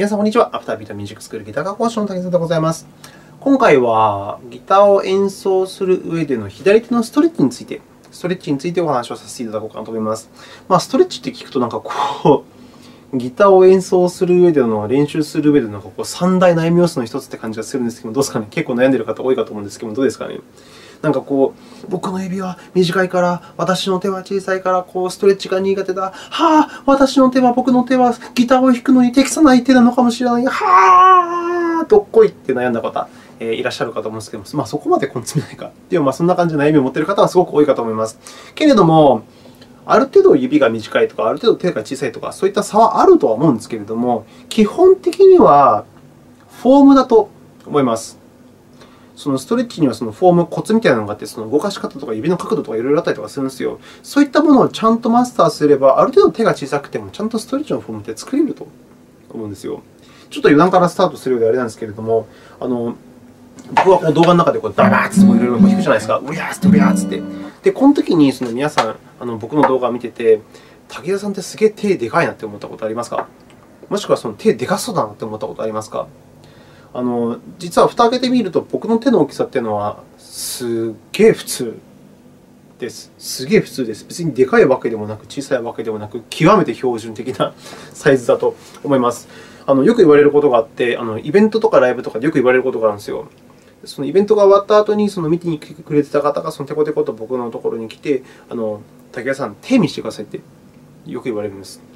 皆さん、こんにちは。アフタービートミュージックスクールギター科講師の竹澤でございます。今回は、ギターを演奏する上での左手のストレッチについて、ストレッチについてお話をさせていただこうかなと思います。まあ、ストレッチって聞くと、なんかこう、ギターを演奏する上での、練習する上でのこう三大悩み要素の一つって感じがするんですけど、どうですかね？結構悩んでいる方多いかと思うんですけども、どうですかね？なんかこう、僕の指は短いから、私の手は小さいから、こう、ストレッチが苦手だ。はあ、私の手は、僕の手はギターを弾くのに適さない手なのかもしれない。はあ、どっこいって悩んだ方。えー、いらっしゃるかと思うんですけども、まあ、そこまで根詰めないか。でも、まあ、そんな感じで悩みを持っている方はすごく多いかと思います。けれども、ある程度指が短いとか、ある程度手が小さいとか、そういった差はあるとは思うんですけれども、基本的にはフォームだと思います。そのストレッチにはそのフォーム、コツみたいなのがあって、その動かし方とか指の角度とかいろいろあったりとかするんですよ。そういったものをちゃんとマスターすれば、ある程度手が小さくても、ちゃんとストレッチのフォームって作れると思うんですよ。ちょっと余談からスタートするようであれなんですけれども、あの僕はこう動画の中でこうダバーッといろいろ弾くじゃないですか。うりゃーってうりゃーって。で、この時にその皆さん、あの僕の動画を見てて、武田さんってすげえ手でかいなって思ったことありますか？もしくはその手でかそうだなって思ったことありますか？あの実は蓋を開けてみると、僕の手の大きさっていうのはすっげえ普通です。すげえ普通です。別にでかいわけでもなく、小さいわけでもなく、極めて標準的な サイズだと思います。あのよく言われることがあって、あのイベントとかライブとかでよく言われることがあるんですよ。そのイベントが終わった後にその見てくれてた方がそのテコテコと僕のところに来て、あの竹谷さん、手見せてくださいってよく言われるんです。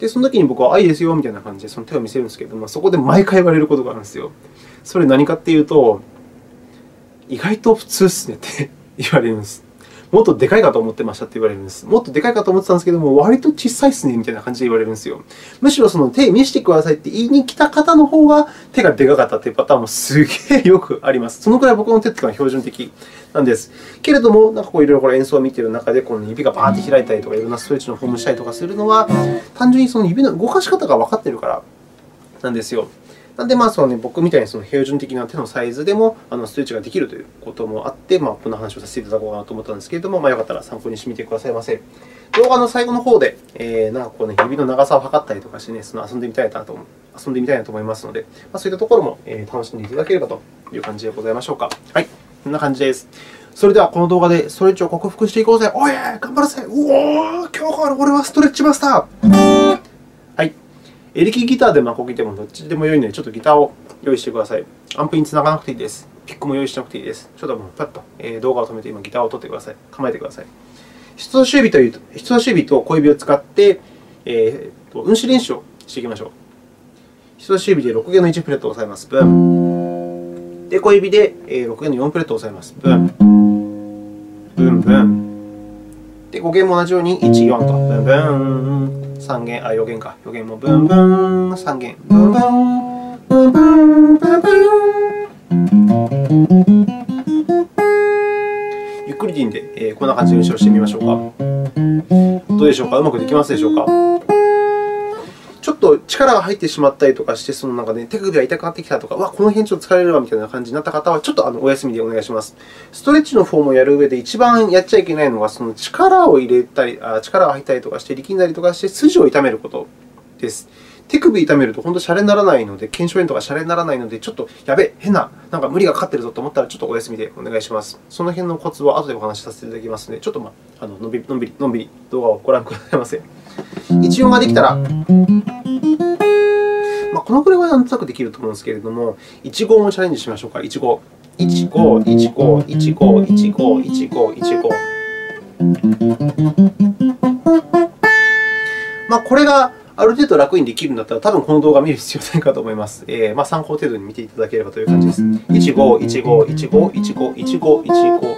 で、その時に僕は、愛、ですよみたいな感じでその手を見せるんですけれども、そこで毎回言われることがあるんですよ。それ何かっていうと、意外と普通っすねって 言われるんです。もっとでかいかと思ってましたって言われるんです。もっとでかいかと思ってたんですけども、割と小さいっすねみたいな感じで言われるんですよ。むしろその手見せてくださいって言いに来た方の方が手がでかかったというパターンもすげえよくあります。そのくらい僕の手っていうのは標準的なんです。けれども、なんかこういろいろ演奏を見ている中で、この指がバーッと開いたりとか、いろんなストレッチのフォームしたりとかするのは、単純にその指の動かし方が分かっているからなんですよ。なので、まあそのね、僕みたいにその標準的な手のサイズでもあのストレッチができるということもあって、まあ、こんな話をさせていただこうかなと思ったんですけれども、まあ、よかったら参考にしてみてくださいませ。動画の最後の方で、えー、なんかこうね、指の長さを測ったりとかしてね、その遊んでみたいなと遊んでみたいなと思いますので、まあ、そういったところも、え、楽しんでいただければという感じでございましょうか。はい、こんな感じです。それでは、この動画でストレッチを克服していこうぜ。おい頑張るぜうおー今日から俺はストレッチマスター。エレキギターでもアコギでもどっちでも良いので、ちょっとギターを用意してください。アンプにつながなくていいです。ピックも用意しなくていいです。ちょっともうパッと動画を止めて、今ギターを取ってください。構えてください。人差し指という人差し指と小指を使って、えー、と運指練習をしていきましょう。人差し指で6弦の1プレットを押さえます。ブン。で、小指で6弦の4プレットを押さえます。ブン。ブンブン。で、5弦も同じように1、4と。ブンブン。3弦、あ、4弦か。4弦もブンブン。3弦。ブンブン。ゆっくりでいいんで、えー、こんな感じで練習をしてみましょうか。どうでしょうか？うまくできますでしょうか？力が入ってしまったりとかして、そのなんかね、手首が痛くなってきたとか、わ、この辺ちょっと疲れるわみたいな感じになった方は、ちょっとあのお休みでお願いします。ストレッチのフォームをやる上で一番やっちゃいけないのが、その力を入れたり、あ力が入ったりとかして、力んだりとかして、筋を痛めることです。手首痛めると本当にシャレにならないので、腱鞘炎とかシャレにならないので、ちょっとやべえ、変な、なんか無理がかかってるぞと思ったら、ちょっとお休みでお願いします。その辺のコツは後でお話しさせていただきますので、ちょっと、まあ、あののんびりのんびりのんびり動画をご覧くださいませ。一音ができたら、このくらいはなんとなくできると思うんですけれども、1号もチャレンジしましょうか。1号。1号、1号、1号、1号、1号、1号。まあ、これがある程度楽にできるんだったら、多分この動画を見る必要ないかと思います。えー、まあ、参考程度に見ていただければという感じです。15、15、15、15、15、15、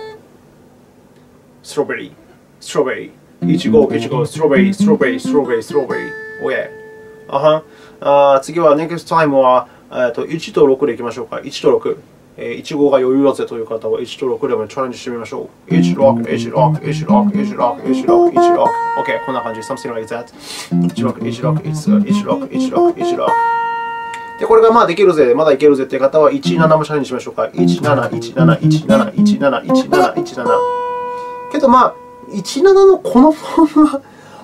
ストロベリー、ストロベリー、15、15、ストロベリー、ストロベリー、ストロベリー、ストロベリー。おや。あはんあ次は next time は、えと1と6でいきましょうか。1と6。1、5が余裕だぜという方は1と6でもチャレンジしてみましょう。1、6、1、6、1、6、1、6、1、6、1、6。OK、こんな感じ。something like that。1、6、1、6、1、6、1、6、1、6、1、6。で、これがまあできるぜ、まだいけるぜという方は1、7もチャレンジしましょうか。1、7、1、7、1、7、1、7、1、7、1、7。けどまあ、1、7のこのフォームは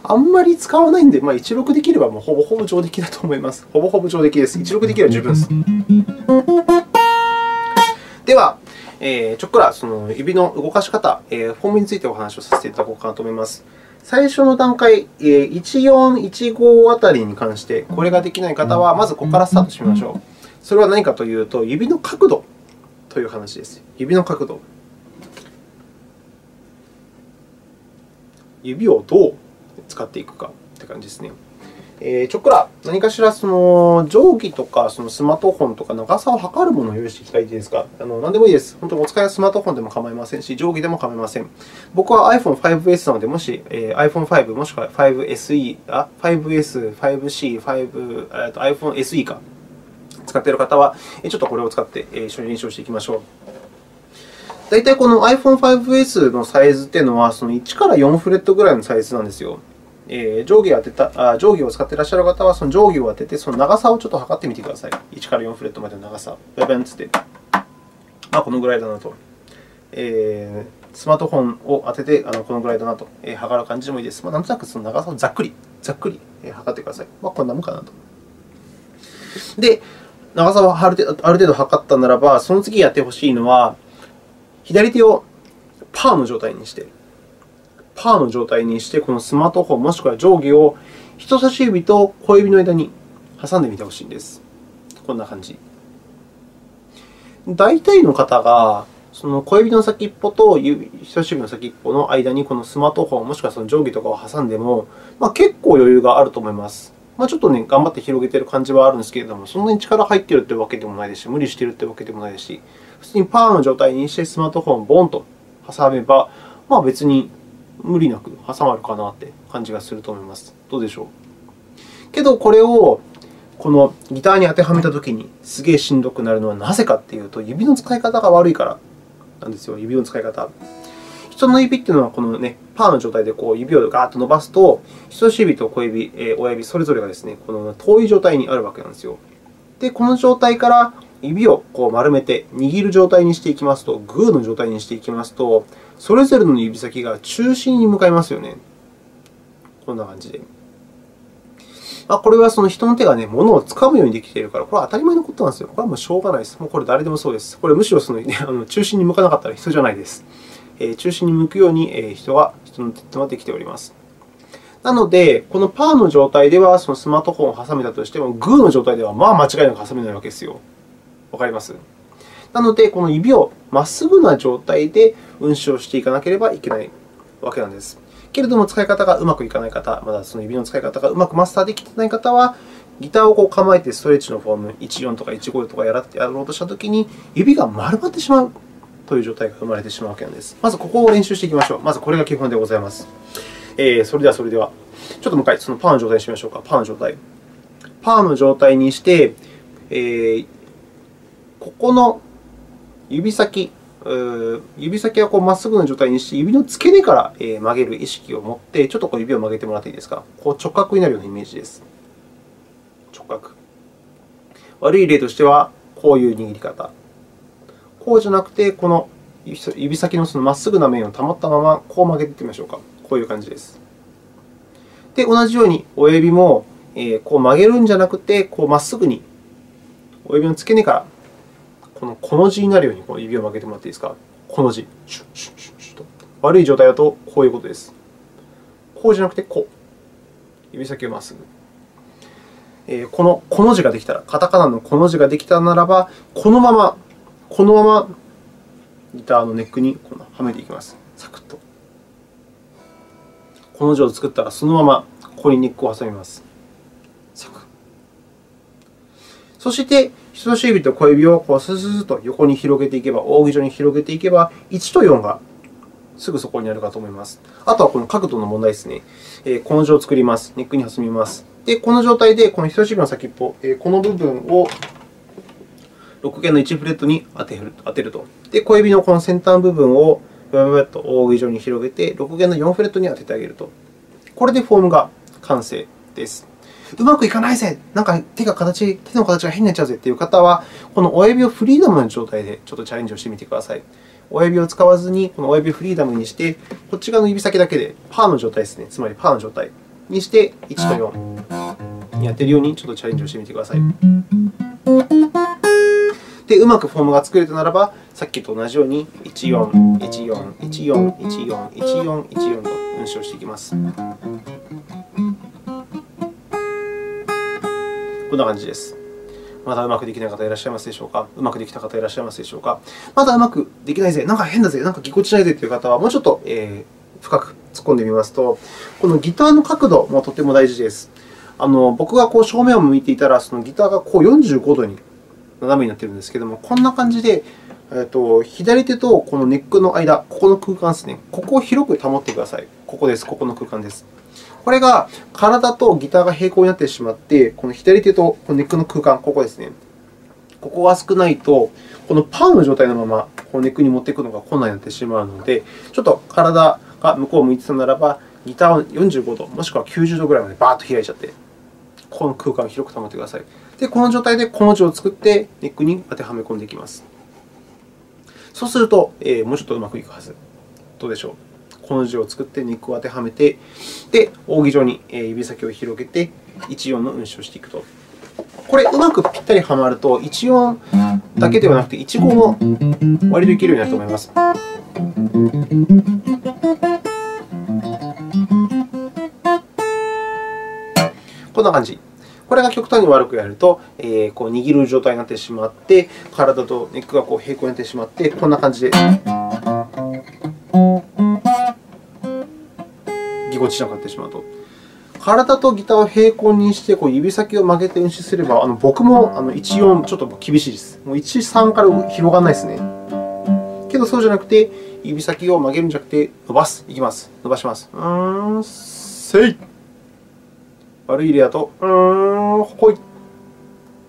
あんまり使わないんで、まあ、16できればもうほぼほぼ上出来だと思います。ほぼほぼ上出来です。16できれば十分です。では、えー、ちょっくらその指の動かし方、えー、フォームについてお話をさせていただこうかなと思います。最初の段階、えー、14、15あたりに関して、これができない方は、まずここからスタートしましょう。それは何かというと、指の角度という話です。指の角度。指をどう使っていくかという感じですね。えー、ちょっくら何かしらその定規とかそのスマートフォンとか長さを測るものを用意していきただいていいですかあの何でもいいです。本当にお使いのスマートフォンでも構いませんし、定規でも構いません。僕は iPhone5S なので、もし、えー、iPhone5 もしくは 5SE、あ 5S、5C、5、iPhone SE か使っている方は、ちょっとこれを使って一緒に練習していきましょう。大体この iPhone5S のサイズというのは、その1から4フレットぐらいのサイズなんですよ。えー、定規を当てたあ定規を使っていらっしゃる方は、その定規を当てて、その長さをちょっと測ってみてください。1から4フレットまでの長さ。ババンつって。まあ、このぐらいだなと。えー、スマートフォンを当てて、あのこのぐらいだなと、えー、測る感じでもいいです。まあ、なんとなくその長さをざっくり、ざっくり、測ってください。まあ、こんなもんかなと。で、長さをある程度測ったならば、その次やってほしいのは、左手をパーの状態にして、パーの状態にして、このスマートフォンもしくは定規を人差し指と小指の間に挟んでみてほしいんです。こんな感じ。大体の方が、その小指の先っぽと人差し指の先っぽの間にこのスマートフォン、もしくはその定規とかを挟んでも、まあ、結構余裕があると思います。まあ、ちょっとね、頑張って広げている感じはあるんですけれども、そんなに力入っているというわけでもないですし、無理しているというわけでもないですし、普通にパーの状態にしてスマートフォンをボンと挟めば、まあ、別に無理なく挟まるかなって感じがすると思います。どうでしょう？けど、これをこのギターに当てはめたときにすげえしんどくなるのはなぜかというと、指の使い方が悪いからなんですよ、指の使い方。人の指というのは、この、ね、パーの状態でこう指をガーッと伸ばすと、人差し指と小指、え親指それぞれがですね、この遠い状態にあるわけなんですよ。で、この状態から指をこう丸めて握る状態にしていきますと、グーの状態にしていきますと、それぞれの指先が中心に向かいますよね。こんな感じで。あこれはその人の手が、ね、物を掴むようにできているから、これは当たり前のことなんですよ。これはもうしょうがないです。もうこれ誰でもそうです。これむしろその、ね、あの中心に向かなかったら人じゃないです。え中心に向くように、え人が人の手とはできております。なので、このパーの状態ではそのスマートフォンを挟めたとしても、グーの状態ではまあ間違いなく挟めないわけですよ。わかります？なので、この指をまっすぐな状態で運指をしていかなければいけないわけなんです。けれども、使い方がうまくいかない方、まだその指の使い方がうまくマスターできていない方は、ギターをこう構えてストレッチのフォーム14とか15とかやろうとしたときに、指が丸まってしまうという状態が生まれてしまうわけなんです。まずここを練習していきましょう。まずこれが基本でございます。えー、それではそれでは、ちょっともう一回そのパーの状態にしましょうか。パーの状態。パーの状態にして、えー、ここの指先、指先はまっすぐな状態にして、指の付け根から曲げる意識を持って、ちょっとこう指を曲げてもらっていいですか？こう直角になるようなイメージです。直角。悪い例としては、こういう握り方。こうじゃなくて、この指先のそのまっすぐな面を保ったまま、こう曲げていってみましょうか。こういう感じです。で、同じように親指もこう曲げるんじゃなくて、こうまっすぐに親指の付け根からこのこの字になるようにこの指を曲げてもらっていいですか？この字。シュッシュッシュッと。悪い状態だとこういうことです。こうじゃなくてこう。指先をまっすぐ。えこのこの字ができたら、カタカナのこの字ができたならば、このまま、このままギターのネックにはめていきます。サクッと。この字を作ったら、そのままここにネックを挟みます。サクッ。そして、人差し指と小指をこうスススと横に広げていけば、扇状に広げていけば、1と4がすぐそこにあるかと思います。あとはこの角度の問題ですね。この字を作ります。ネックに挟みます。で、この状態でこの人差し指の先っぽ、この部分を6弦の1フレットに当てる当てると。で、小指のこの先端部分をバババッと扇状に広げて、6弦の4フレットに当ててあげると。これでフォームが完成です。うまくいかないぜなんか手が形、手の形が変になっちゃうぜという方は、この親指をフリーダムの状態でちょっとチャレンジをしてみてください。親指を使わずに、この親指をフリーダムにして、こっち側の指先だけでパーの状態ですね。つまりパーの状態にして1と4にやってるようにちょっとチャレンジをしてみてください。で、うまくフォームが作れたならば、さっきと同じように14、14、14、14、14、14と運指をしていきます。こんな感じです。まだうまくできない方いらっしゃいますでしょうか？うまくできた方いらっしゃいますでしょうか？まだうまくできないぜ、なんか変だぜ、なんかぎこちないぜという方は、もうちょっと、えー、深く突っ込んでみますと、このギターの角度もとても大事です。あの僕がこう正面を向いていたら、そのギターがこう45度に斜めになっているんですけれども、こんな感じで、えっと、左手とこのネックの間、ここの空間ですね。ここを広く保ってください。ここです。ここの空間です。これが体とギターが平行になってしまって、この左手とこのネックの空間、ここですね。ここが少ないと、このパーの状態のままこのネックに持っていくのが困難になってしまうので、ちょっと体が向こうを向いていたならば、ギターを45度、もしくは90度ぐらいまでバーッと開いちゃって、この空間を広く保ってください。で、この状態でこの字を作ってネックに当てはめ込んでいきます。そうすると、え、もうちょっとうまくいくはず。どうでしょう？この字を作ってネックを当てはめて、で、扇状に指先を広げて、1音の運指をしていくと。これ、うまくぴったりはまると、1音だけではなくて、1号も割といけるようになると思います。こんな感じ。これが極端に悪くやると、えー、こう握る状態になってしまって、体とネックがこう平行になってしまって、こんな感じで。ぎこちなくなってしまうと。体とギターを平行にしてこう指先を曲げて運指すれば、あの僕もあの1、4ちょっと厳しいです。もう1、3から広がらないですね。けどそうじゃなくて、指先を曲げるんじゃなくて、伸ばす。いきます。伸ばします。うーん、せい。悪い例だと、うーん、ほい。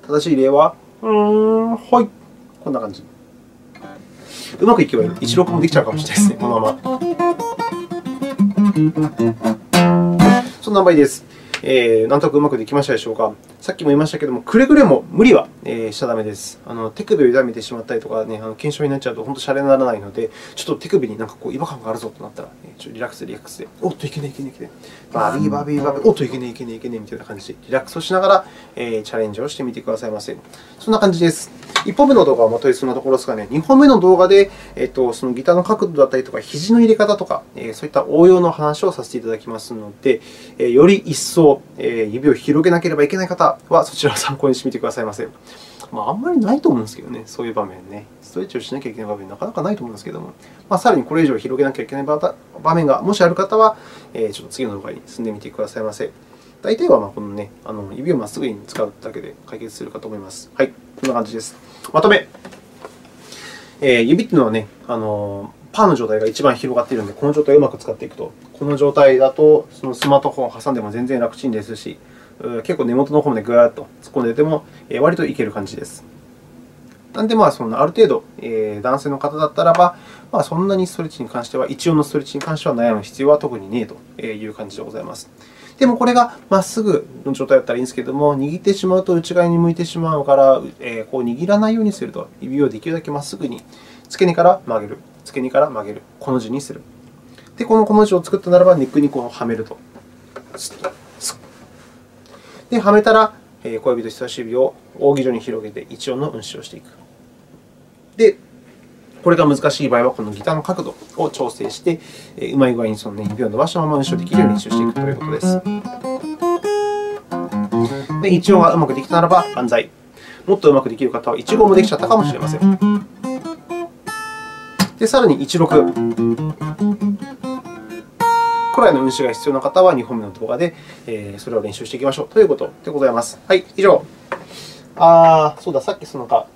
正しい例は、うーん、ほい。こんな感じ。うまくいけば16もできちゃうかもしれないですね、このまま。そんな場合です。えー、なんとなくうまくできましたでしょうか。さっきも言いましたけれども、くれぐれも無理は、えー、しちゃだめです。あの手首を痛めてしまったりとか、ね、あの腱鞘炎になっちゃうと本当シャレにならないので、ちょっと手首になんかこう違和感があるぞとなったら、えー、ちょっとリラックスでリラックスで、おっといけねえいけねえいけねえ、バビーバビーバビー、おっといけねえいけねえいけねえみたいな感じでリラックスをしながら、えー、チャレンジをしてみてくださいませ。そんな感じです。1本目の動画はまとりそんなところですがね、2本目の動画で、えっと、そのギターの角度だったりとか、肘の入れ方とか、えー、そういった応用の話をさせていただきますので、えー、より一層、え、指を広げなければいけない方は、そちらを参考にしてみてくださいませ。まあ、あんまりないと思うんですけどね、そういう場面ね。ストレッチをしなきゃいけない場面、なかなかないと思うんですけども、まあ、さらにこれ以上広げなきゃいけない場面がもしある方は、え、ちょっと次の動画に進んでみてくださいませ。大体はまこの、ね、あの指をまっすぐに使うだけで解決するかと思います。はい、こんな感じです。まとめ。えー、指というのはね、あのパーの状態が一番広がっているので、この状態をうまく使っていくと、この状態だとそのスマートフォンを挟んでも全然楽ちんですし、結構根元の方までぐーっと突っ込んでても、割といける感じです。なので、まあ、そのある程度、えー、男性の方だったらば、まあ、そんなにストレッチに関しては、一応のストレッチに関しては悩む必要は特にねえという感じでございます。でもこれがまっすぐの状態だったらいいんですけれども、握ってしまうと内側に向いてしまうから、えー、こう握らないようにすると、指をできるだけまっすぐに、付け根から曲げる、付け根から曲げる、この字にする。で、このこの字を作ったならば、ネックにこうはめると。で、はめたら、小指と人差し指を扇状に広げて一音の運指をしていく。で、これが難しい場合は、このギターの角度を調整して、うまい具合にその、指を伸ばしたまま運指をできるように練習していくということです。で、一音がうまくできたならば万歳。もっとうまくできる方は一号もできちゃったかもしれません。で、さらに一六。くらいの運指が必要な方は2本目の動画でそれを練習していきましょうということでございます。はい、以上。あそうだ、さっきそのか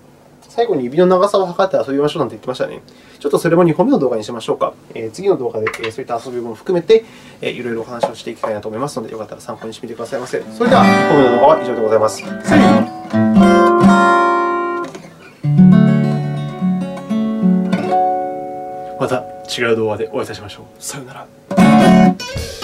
最後に指の長さを測って遊びましょうなんて言ってましたね。ちょっとそれも2本目の動画にしましょうか。えー、次の動画でそういった遊びも含めて、えー、いろいろお話をしていきたいなと思いますので、よかったら参考にしてみてくださいませ。それでは、2本目の動画は以上でございます。また違う動画でお会いいたしましょう。さようなら。Thank you.